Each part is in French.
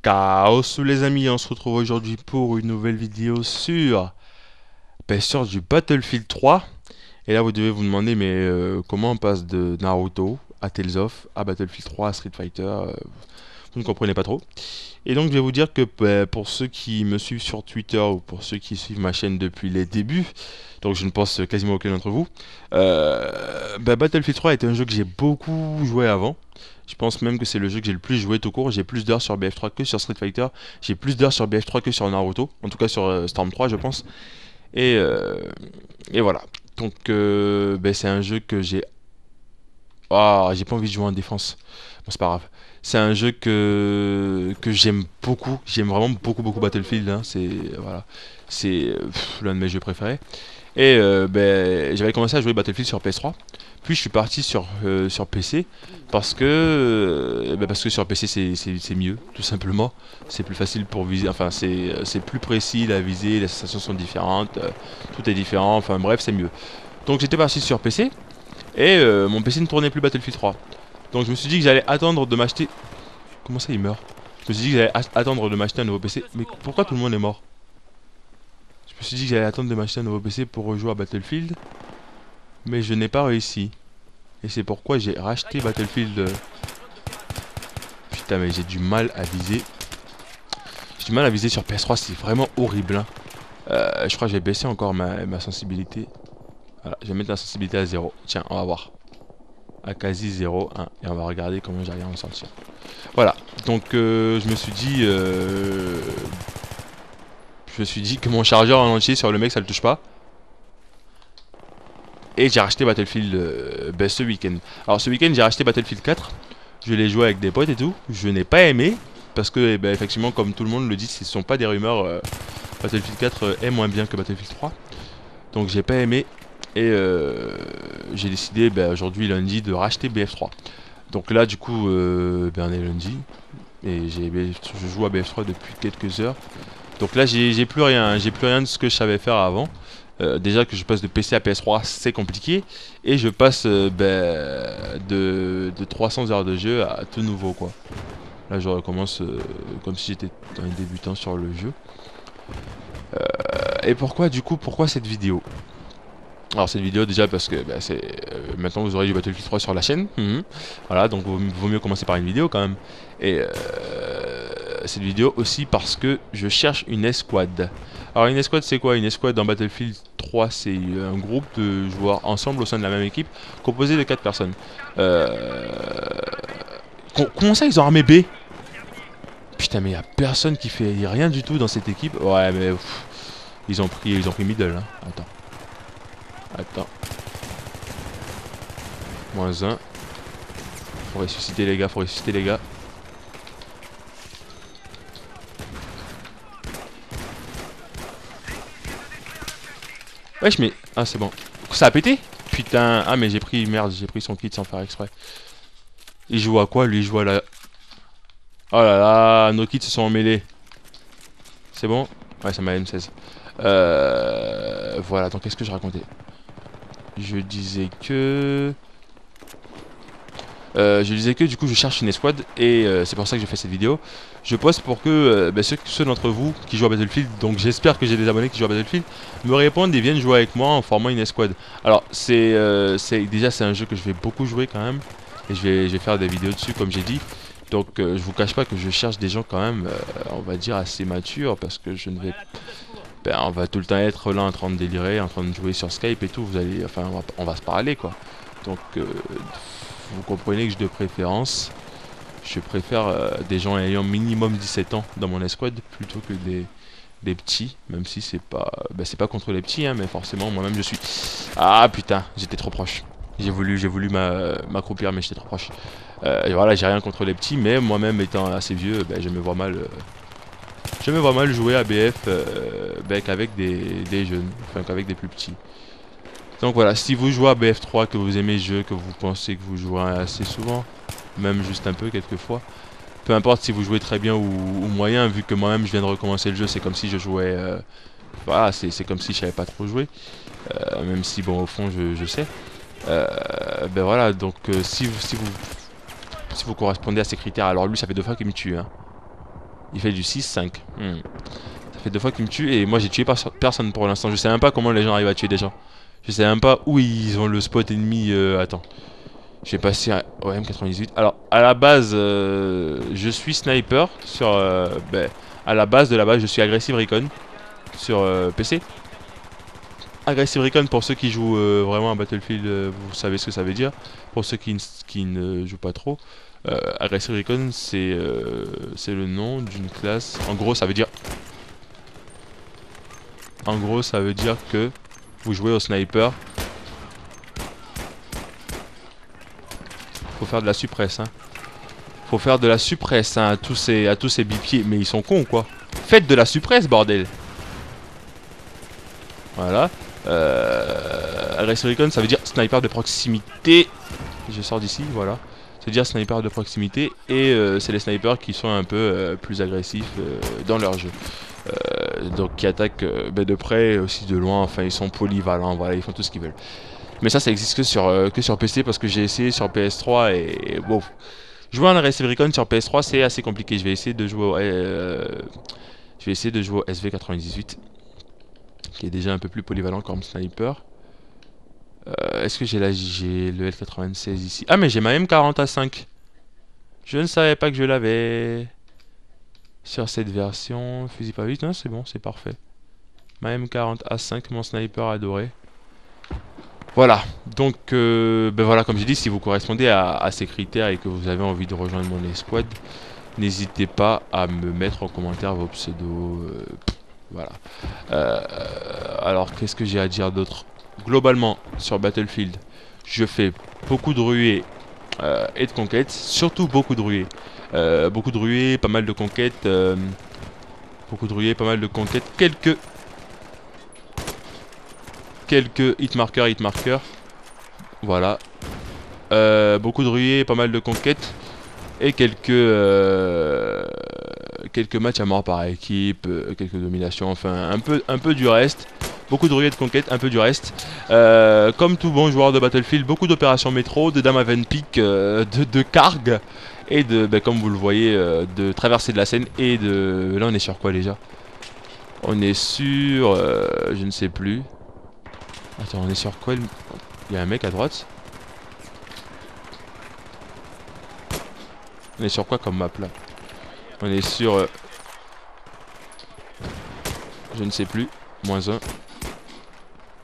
Chaos les amis, on se retrouve aujourd'hui pour une nouvelle vidéo sur, sur du Battlefield 3 Et là vous devez vous demander mais euh, comment on passe de Naruto à Tales of à Battlefield 3 à Street Fighter euh, Vous ne comprenez pas trop Et donc je vais vous dire que ben, pour ceux qui me suivent sur Twitter ou pour ceux qui suivent ma chaîne depuis les débuts donc je ne pense quasiment aucun d'entre vous. Euh, ben, Battlefield 3 est un jeu que j'ai beaucoup joué avant. Je pense même que c'est le jeu que j'ai le plus joué tout court. J'ai plus d'heures sur BF3 que sur Street Fighter. J'ai plus d'heures sur BF3 que sur Naruto. En tout cas sur euh, Storm 3, je pense. Et, euh, et voilà. Donc, ben, c'est un jeu que j'ai. Ah, j'ai pas envie de jouer en défense. Bon, c'est pas grave. C'est un jeu que, que j'aime beaucoup. J'aime vraiment beaucoup, beaucoup Battlefield. Hein. C'est voilà. l'un de mes jeux préférés. Et ben, j'avais commencé à jouer Battlefield sur PS3. Puis je suis parti sur, euh, sur PC parce que, euh, bah, parce que sur PC c'est mieux, tout simplement. C'est plus facile pour viser, enfin c'est plus précis la visée, les sensations sont différentes, euh, tout est différent, enfin bref c'est mieux. Donc j'étais parti sur PC et mon PC ne tournait plus Battlefield 3. Donc je me suis dit que j'allais attendre de m'acheter... Comment ça il meurt? Je me suis dit que j'allais attendre de m'acheter un nouveau PC. Mais pourquoi tout le monde est mort? Je me suis dit que j'allais attendre de m'acheter un nouveau PC pour rejouer à Battlefield. Mais je n'ai pas réussi. Et c'est pourquoi j'ai racheté Battlefield. Euh. Putain, mais j'ai du mal à viser. J'ai du mal à viser sur PS3, c'est vraiment horrible. Hein. Euh, je crois que j'ai baissé encore ma, sensibilité. Voilà, je vais mettre la sensibilité à 0. Tiens, on va voir. À quasi 0. Hein, et on va regarder comment j'arrive à en sortir. Voilà, donc euh, je me suis dit... je me suis dit que mon chargeur en entier sur le mec, ça le touche pas. Et j'ai racheté Battlefield euh, ben, ce week-end. Alors ce week-end j'ai racheté Battlefield 4. Je l'ai joué avec des potes et tout. Je n'ai pas aimé. Parce que eh ben, effectivement comme tout le monde le dit, ce ne sont pas des rumeurs. Euh, Battlefield 4 euh, est moins bien que Battlefield 3. Donc j'ai pas aimé. Et j'ai décidé ben, aujourd'hui lundi de racheter BF3. Donc là du coup ben, on est lundi. Et je joue à BF3 depuis quelques heures. Donc là j'ai plus rien. J'ai plus rien de ce que je savais faire avant. Euh, déjà que je passe de PC à PS3, c'est compliqué. Et je passe euh, ben, de, 300 heures de jeu à tout nouveau, quoi. Là, je recommence euh, comme si j'étais un débutant sur le jeu. et pourquoi, du coup, pourquoi cette vidéo? Alors cette vidéo déjà parce que ben, c'est maintenant vous aurez du Battlefield 3 sur la chaîne. Mhm. Voilà donc vaut, vaut mieux commencer par une vidéo quand même. Et cette vidéo aussi parce que je cherche une escouade. Alors une escouade c'est quoi? Une escouade dans Battlefield 3 c'est un groupe de joueurs ensemble au sein de la même équipe composé de 4 personnes. Euh... Comment ça ils ont armé B? Putain mais y a personne qui fait rien du tout dans cette équipe. Ouais mais ils ont pris ils ont pris middle hein. Attends. Attends. Moins 1. Faut ressusciter les gars, faut ressusciter les gars. Wesh, mais... Ah, c'est bon. Ça a pété? Putain. Ah, mais j'ai pris... Merde, j'ai pris son kit sans faire exprès. Il joue à quoi, lui? Il joue à la... Oh là là, nos kits se sont emmêlés. C'est bon? Ouais, ça m'a M16. Euh... Voilà, donc qu'est-ce que je racontais? Je disais que... Euh, je disais que du coup je cherche une escouade et euh, c'est pour ça que j'ai fait cette vidéo. Je poste pour que euh, ben, ceux, d'entre vous qui jouent à Battlefield, donc j'espère que j'ai des abonnés qui jouent à Battlefield, me répondent et viennent jouer avec moi en formant une escouade. Alors c'est déjà c'est un jeu que je vais beaucoup jouer quand même et je vais, je vais faire des vidéos dessus comme j'ai dit. Donc je vous cache pas que je cherche des gens quand même, on va dire assez matures parce que je ne vais ben, on va tout le temps être là en train de délirer, en train de jouer sur Skype et tout, vous allez, enfin on va, se parler quoi. Donc vous comprenez que de préférence, je préfère euh, des gens ayant minimum 17 ans dans mon escouade plutôt que des, petits, même si c'est pas bah, c'est pas contre les petits, hein, mais forcément moi-même je suis... Ah putain, j'étais trop proche. J'ai voulu, j'ai voulu m'accroupir, mais j'étais trop proche. Euh, et voilà, j'ai rien contre les petits, mais moi-même étant assez vieux, bah, je me vois mal... Euh, je me vois mal jouer à BF bah, avec des, des jeunes, enfin qu'avec des plus petits. Donc voilà, si vous jouez à BF3, que vous aimez le jeu, que vous pensez que vous jouez assez souvent, même juste un peu quelquefois, peu importe si vous jouez très bien ou, moyen, vu que moi-même je viens de recommencer le jeu, c'est comme si je jouais... Euh, voilà, c'est comme si je savais pas trop jouer, euh, même si bon au fond je, sais. Euh, ben voilà, donc si, vous, si, vous, si vous correspondez à ces critères, alors lui ça fait deux fois qu'il me tue. Hein. Il fait du 6-5. Hmm. Ça fait deux fois qu'il me tue et moi j'ai tué personne pour l'instant. Je sais même pas comment les gens arrivent à tuer des gens. Je sais même pas où ils ont le spot ennemi. Euh, attends. Je vais passer à M98. Alors, à la base, euh, je suis sniper sur... Euh, ben, à la base de la base, je suis Aggressive Recon sur PC. Aggressive Recon, pour ceux qui jouent vraiment à Battlefield, vous savez ce que ça veut dire. Pour ceux qui, qui ne jouent pas trop, Aggressive Recon, c'est le nom d'une classe. En gros, ça veut dire... En gros, ça veut dire que vous jouez au sniper. Faut faire de la suppresse, hein. Faut faire de la suppresse, hein, à tous ces, à. Mais ils sont cons, quoi. Faites de la suppresse, bordel. Voilà. Euh, Recon, ça veut dire sniper de proximité. Je sors d'ici, voilà. C'est dire sniper de proximité. Et euh, c'est les snipers qui sont un peu euh, plus agressifs euh, dans leur jeu. Donc qui attaquent ben, de près aussi de loin. Enfin, ils sont polyvalents. Voilà, ils font tout ce qu'ils veulent. Mais ça, ça existe que sur que sur PC parce que j'ai essayé sur PS3 et, bon. Jouer en Recon sur PS3 c'est assez compliqué. Je vais essayer de jouer au, je vais essayer de jouer au SV98 qui est déjà un peu plus polyvalent comme sniper. Est-ce que j'ai la le L96 ici? Ah mais j'ai ma M40 à 5. Je ne savais pas que je l'avais sur cette version. Fusil pas vite, c'est bon, c'est parfait. Ma M40A5, mon sniper adoré. Voilà, donc euh, ben voilà, comme j'ai dit, si vous correspondez à, ces critères et que vous avez envie de rejoindre mon escouade, n'hésitez pas à me mettre en commentaire vos pseudos. Euh, voilà. Euh, alors, qu'est-ce que j'ai à dire d'autre? Globalement, sur Battlefield, je fais beaucoup de ruées et de conquêtes, surtout beaucoup de ruées. Euh, beaucoup de ruées, pas mal de conquêtes. Euh, beaucoup de ruées, pas mal de conquêtes. Quelques... Quelques hitmarkers, hitmarkers. Voilà. Euh, beaucoup de ruées, pas mal de conquêtes. Et quelques... quelques matchs à mort par équipe, quelques dominations, enfin un peu du reste. Beaucoup de ruées de conquêtes, un peu du reste. comme tout bon joueur de Battlefield, beaucoup d'opérations métro, de dames à Venpic, de, de et de, ben, comme vous le voyez, euh, de traverser de la Seine et de... Là on est sur quoi déjà? On est sur... Euh, je ne sais plus. Attends, on est sur quoi Il y a un mec à droite On est sur quoi comme map là? On est sur... Euh, je ne sais plus. Moins 1.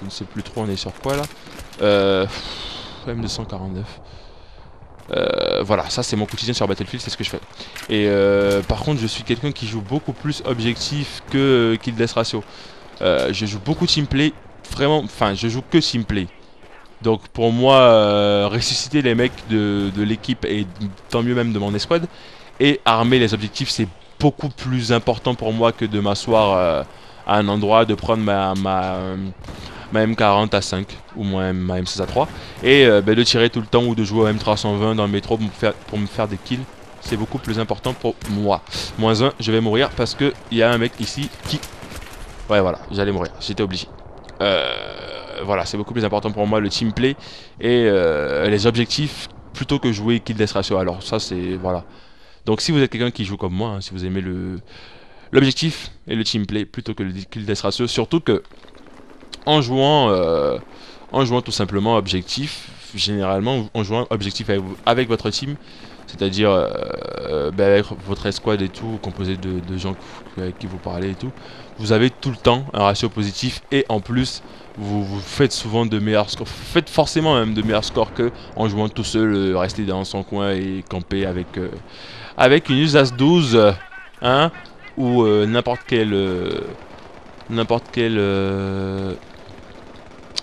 Je ne sais plus trop on est sur quoi là. Euh... M249. Euh, voilà, ça c'est mon quotidien sur Battlefield, c'est ce que je fais. Et euh, par contre, je suis quelqu'un qui joue beaucoup plus objectif que Kill Death Ratio. Euh, je joue beaucoup teamplay, vraiment, enfin, je joue que teamplay. Donc pour moi, ressusciter les mecs de, l'équipe et tant mieux même de mon escouade et armer les objectifs, c'est beaucoup plus important pour moi que de m'asseoir à un endroit, de prendre ma ma M40 à 5 ou ma M16 à 3 et euh, ben, de tirer tout le temps ou de jouer au M320 dans le métro pour me faire, des kills c'est beaucoup plus important pour moi. Moins 1 je vais mourir parce que il y a un mec ici qui ouais voilà j'allais mourir j'étais obligé. Euh, voilà c'est beaucoup plus important pour moi le team play et euh, les objectifs plutôt que jouer kill death ratio. Alors ça c'est voilà. Donc si vous êtes quelqu'un qui joue comme moi hein, si vous aimez le l'objectif et le team play plutôt que le kill death ratio surtout que en jouant, euh, en jouant tout simplement objectif, généralement en jouant objectif avec, votre team, c'est-à-dire euh, ben, avec votre escouade et tout, composé de, gens avec qui vous parlez et tout, vous avez tout le temps un ratio positif et en plus vous, faites souvent de meilleurs scores, vous faites forcément même de meilleurs scores que en jouant tout seul, euh, rester dans son coin et camper avec, avec une USAS 12 hein, ou n'importe quel n'importe quel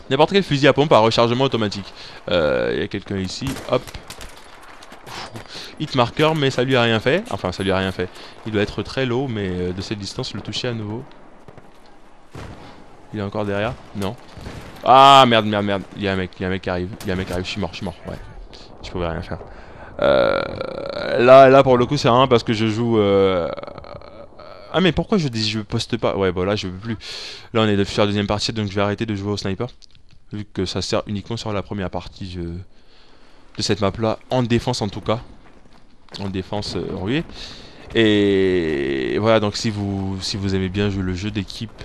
N'importe quel fusil à pompe à rechargement automatique. Euh, il y a quelqu'un ici, hop. Hit marker, mais ça lui a rien fait. Enfin, ça lui a rien fait. Il doit être très low, mais euh, de cette distance, le toucher à nouveau. Il est encore derrière Non. Ah, merde, merde, merde. Il y a un mec, il y a un mec qui arrive. Il y a un mec qui arrive, je suis mort, je suis mort. Ouais. Je pouvais rien faire. Euh, là, là, pour le coup, c'est rien parce que je joue... Ah mais pourquoi je dis je poste pas? Ouais voilà je veux plus. Là on est de faire deuxième partie donc je vais arrêter de jouer au sniper vu que ça sert uniquement sur la première partie de cette map là, en défense en tout cas, en défense euh, Et voilà, donc si vous, si vous aimez bien jouer le jeu d'équipe,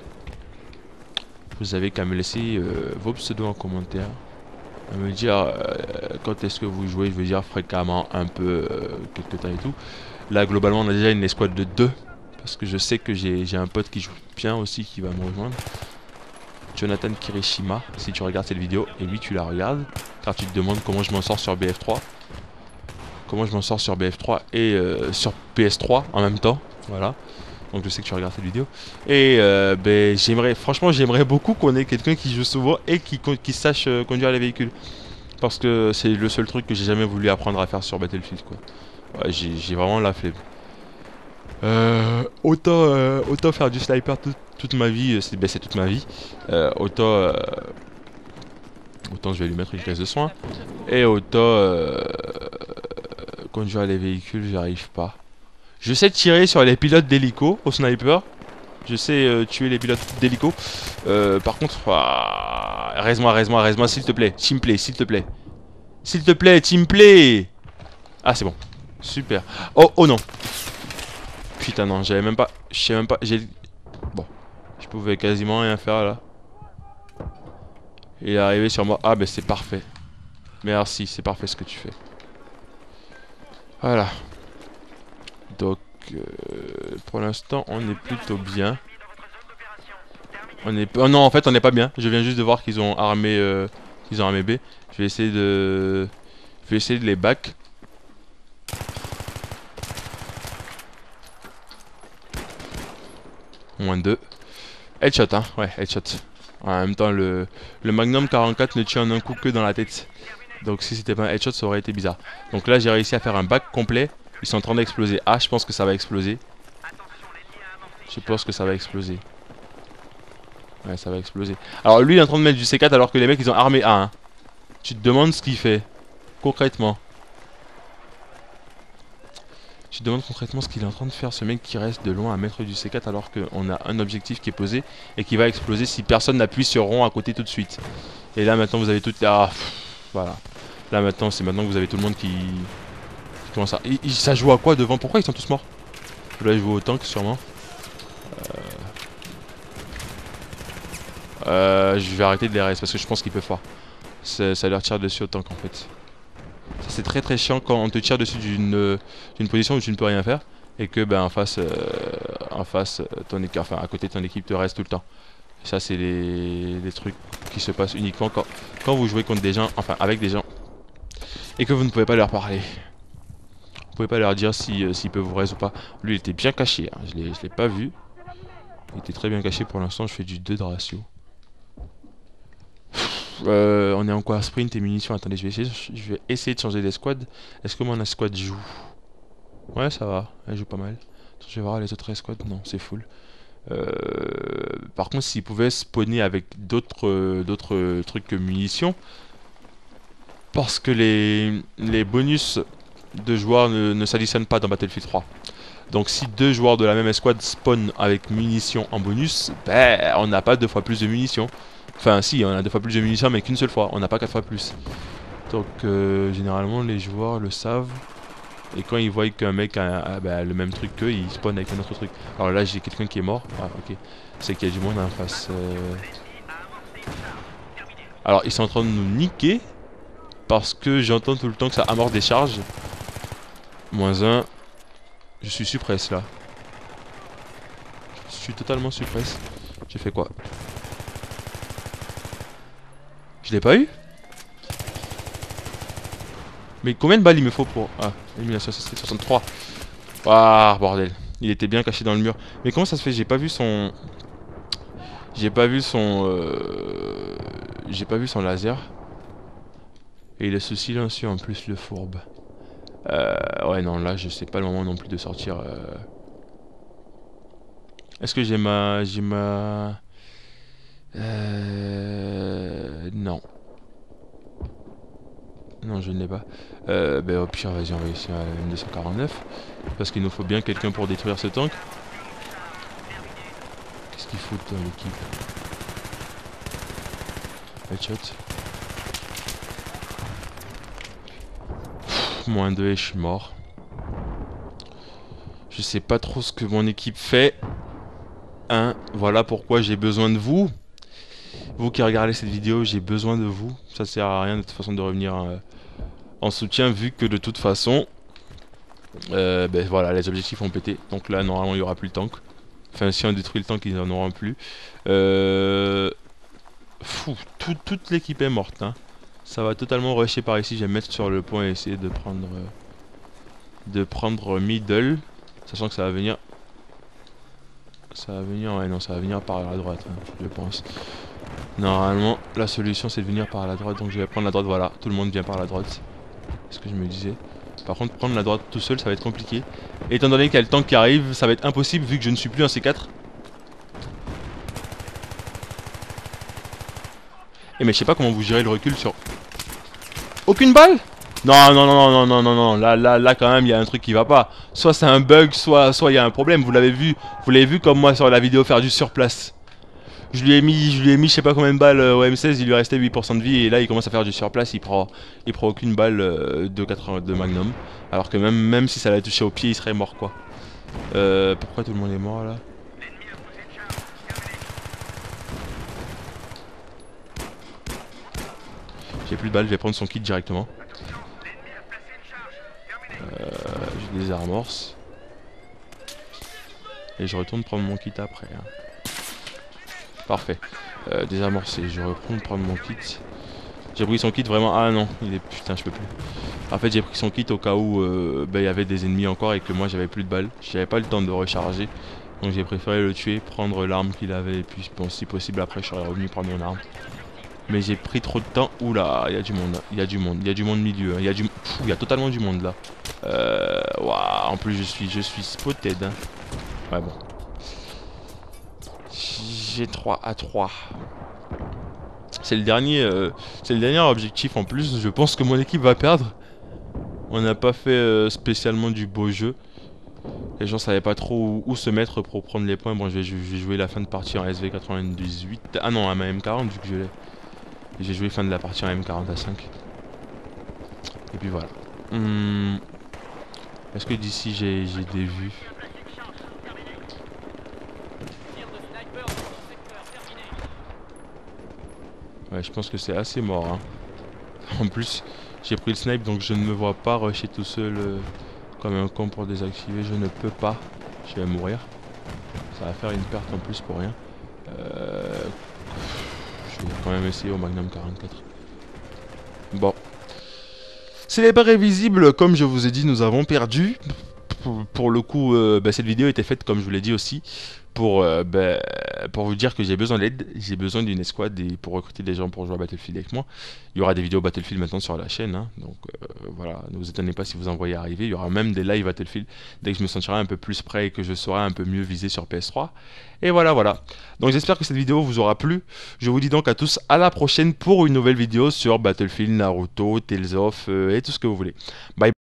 vous avez qu'à me laisser euh, vos pseudos en commentaire. À me dire euh, quand est-ce que vous jouez, je veux dire fréquemment, un peu, euh, quelques temps et tout. Là, globalement, on a déjà une escouade de deux. Parce que je sais que j'ai un pote qui joue bien aussi qui va me rejoindre. Jonathan Kirishima, si tu regardes cette vidéo, et oui, tu la regardes, car tu te demandes comment je m'en sors sur BF3. Comment je m'en sors sur BF3 et sur PS3 en même temps. Voilà. Donc je sais que tu regardes cette vidéo. Et euh, ben, j'aimerais, franchement, j'aimerais beaucoup qu'on ait quelqu'un qui joue souvent et qui, qui sache euh, conduire les véhicules. Parce que c'est le seul truc que j'ai jamais voulu apprendre à faire sur Battlefield. quoi. j'ai vraiment la flemme. Euh, autant, autant faire du sniper toute ma vie, c'est ben, toute ma vie. autant, autant je vais lui mettre une caisse de soins. Et autant conduire les véhicules, j'arrive pas. Je sais tirer sur les pilotes d'hélico au sniper. Je sais euh, tuer les pilotes d'hélico. Euh, par contre, ah, reste-moi, reste-moi, reste-moi, s'il te plaît. Teamplay, s'il te plaît. S'il te plaît, teamplay. Ah, c'est bon. Super. Oh, oh non. Putain, non, j'avais même pas... Je sais même pas... J'ai... Pouvais quasiment rien faire, là. Il est arrivé sur moi. Ah, ben c'est parfait. Merci, c'est parfait ce que tu fais. Voilà. Donc, euh, pour l'instant, on est plutôt bien. On est... Oh non, en fait, on n'est pas bien. Je viens juste de voir qu'ils ont armé... Euh, qu'ils ont armé B. Je vais essayer de... Je vais essayer de les back. Moins 2. Headshot, hein. Ouais, headshot. En même temps, le, le Magnum 44 ne tue en un coup que dans la tête. Donc si c'était pas un headshot, ça aurait été bizarre. Donc là, j'ai réussi à faire un back complet. Ils sont en train d'exploser. Ah, je pense que ça va exploser. Je pense que ça va exploser. Ouais, ça va exploser. Alors lui, il est en train de mettre du C4 alors que les mecs, ils ont armé A. Hein. Tu te demandes ce qu'il fait. Concrètement. Tu te concrètement ce qu'il est en train de faire, ce mec qui reste de loin à mettre du C4 alors qu'on a un objectif qui est posé et qui va exploser si personne n'appuie sur rond à côté tout de suite. Et là maintenant vous avez tout... Ah, voilà. Là maintenant c'est maintenant que vous avez tout le monde qui, Comment ça Ça joue à quoi devant? Pourquoi ils sont tous morts? Là, ils jouent au tank, sûrement. Euh... euh je vais arrêter de les reste parce que je pense qu'ils peuvent pas. Ça leur tire dessus au tank en fait. C'est très très chiant quand on te tire dessus d'une position où tu ne peux rien faire et que ben en face, euh, en face, ton équipe, enfin à côté de ton équipe te reste tout le temps. ça c'est les, les, trucs qui se passent uniquement quand, quand vous jouez contre des gens, enfin avec des gens et que vous ne pouvez pas leur parler pouvez pas leur dire s'ils si, peuvent vous reste ou pas. Lui, il était bien caché. Hein. Je l'ai pas vu. Il était très bien caché pour l'instant. Je fais du 2 de ratio. Euh, on est en quoi Sprint et munitions. Attendez, je vais essayer, je vais essayer de changer les squads. Est-ce que mon squad joue? Ouais, ça va. Elle joue pas mal. Je vais voir les autres squads. Non, c'est full. Euh, par contre, s'ils pouvaient spawner avec d'autres d'autres trucs que munitions, parce que les, bonus deux joueurs ne, s'additionnent pas dans Battlefield 3. Donc si deux joueurs de la même escouade spawn avec munitions en bonus, ben on n'a pas deux fois plus de munitions. Enfin si, on a deux fois plus de munitions mais qu'une seule fois, on n'a pas quatre fois plus. Donc euh, généralement les joueurs le savent. Et quand ils voient qu'un mec a, ben, le même truc qu'eux, ils spawnent avec un autre truc. Alors là j'ai quelqu'un qui est mort. Ah ok. C'est qu'il y a du monde en face. Euh. Alors ils sont en train de nous niquer. Parce que j'entends tout le temps que ça amorce des charges. Moins 1. Je suis suppresse là. Je suis totalement suppresse. J'ai fait quoi? Je l'ai pas eu? Mais combien de balles il me faut pour... Ah, élimination 63. Ah, bordel. Il était bien caché dans le mur. Mais comment ça se fait? J'ai pas vu son... J'ai pas vu son... Euh... J'ai pas vu son laser. Et il est ce silencieux en plus, le fourbe. Euh, ouais, non, là, je sais pas le moment non plus de sortir. Euh. Est-ce que j'ai ma... J'ai ma... Non. Non, je ne l'ai pas. Euh, ben, au pire, vas-y, on va essayer à M249. Parce qu'il nous faut bien quelqu'un pour détruire ce tank. Qu'est-ce qu'il faut dans l'équipe? Headshot. moins 2 et je suis mort. Je sais pas trop ce que mon équipe fait. Hein, voilà pourquoi j'ai besoin de vous. Vous qui regardez cette vidéo, j'ai besoin de vous. Ça sert à rien de toute façon de revenir euh, en soutien vu que de toute façon, euh, ben voilà, les objectifs ont pété. Donc là, normalement, il n'y aura plus le tank. Enfin, si on détruit le tank, ils n'en auront plus. Euh... Fou, toute l'équipe est morte. Hein. Ça va totalement rusher par ici. Je vais me mettre sur le point et essayer de prendre... De prendre middle. Sachant que ça va venir... Ça va venir... Ouais, non, ça va venir par la droite, hein, je pense. Normalement, la solution, c'est de venir par la droite. Donc je vais prendre la droite, voilà. Tout le monde vient par la droite. C'est ce que je me disais. Par contre, prendre la droite tout seul, ça va être compliqué. Étant donné qu'il y a le tank qui arrive, ça va être impossible vu que je ne suis plus un C4. Et mais je sais pas comment vous gérez le recul sur... Aucune balle? Non, non, non, non, non, non, non, là, là, là, quand même, il y a un truc qui va pas. Soit c'est un bug, soit soit il y a un problème. Vous l'avez vu, vous l'avez vu comme moi sur la vidéo faire du surplace. Je lui ai mis, je lui ai mis je sais pas combien de balles euh, au M16, il lui restait 8% de vie et là il commence à faire du surplace, il prend, il prend aucune balle euh, de 82 Magnum. Alors que même, même si ça l'avait touché au pied, il serait mort quoi. Euh, pourquoi tout le monde est mort là? J'ai plus de balles, je vais prendre son kit directement. Euh, J'ai des armors. Et je retourne prendre mon kit après. Hein. Parfait. Euh, désamorcé. Je reprends prendre mon kit. J'ai pris son kit vraiment. Ah non, il est. Putain, je peux plus. En fait, j'ai pris son kit au cas où euh, ben, il y avait des ennemis encore et que moi j'avais plus de balles. J'avais pas le temps de recharger. Donc j'ai préféré le tuer, prendre l'arme qu'il avait et puis bon, si possible après je serais revenu prendre mon arme. Mais j'ai pris trop de temps. Oula, il y a du monde. Il y a du monde. Il y a du monde milieu. Il y a du. Il y a totalement du monde là. Euh. Waouh. En plus je suis. Je suis spotted. Hein. Ouais bon. J'ai 3 à 3. C'est le dernier euh, c'est le dernier objectif en plus. Je pense que mon équipe va perdre. On n'a pas fait euh, spécialement du beau jeu. Les gens savaient pas trop où, se mettre pour prendre les points. Bon, je vais, jouer la fin de partie en SV98. Ah non, à ma M40 vu que je l'ai. J'ai joué fin de la partie en M40 à 5. Et puis voilà. Hmm. Est-ce que d'ici j'ai des vues? Je pense que c'est assez mort. Hein. En plus, j'ai pris le snipe, donc je ne me vois pas rusher tout seul euh, comme un con pour désactiver. Je ne peux pas. Je vais mourir. Ça va faire une perte en plus pour rien. Euh, je vais quand même essayer au Magnum 44. Bon. C'est les prévisible, comme je vous ai dit, nous avons perdu. Pour, le coup, euh, bah, cette vidéo était faite, comme je vous l'ai dit aussi, pour, ben, pour vous dire que j'ai besoin d'aide, j'ai besoin d'une escouade pour recruter des gens pour jouer à Battlefield avec moi. Il y aura des vidéos Battlefield maintenant sur la chaîne, hein. donc euh, voilà, ne vous étonnez pas si vous en voyez arriver. Il y aura même des live Battlefield dès que je me sentirai un peu plus prêt et que je serai un peu mieux visé sur PS3. Et voilà, voilà. Donc j'espère que cette vidéo vous aura plu. Je vous dis donc à tous à la prochaine pour une nouvelle vidéo sur Battlefield, Naruto, Tales of euh, et tout ce que vous voulez. Bye.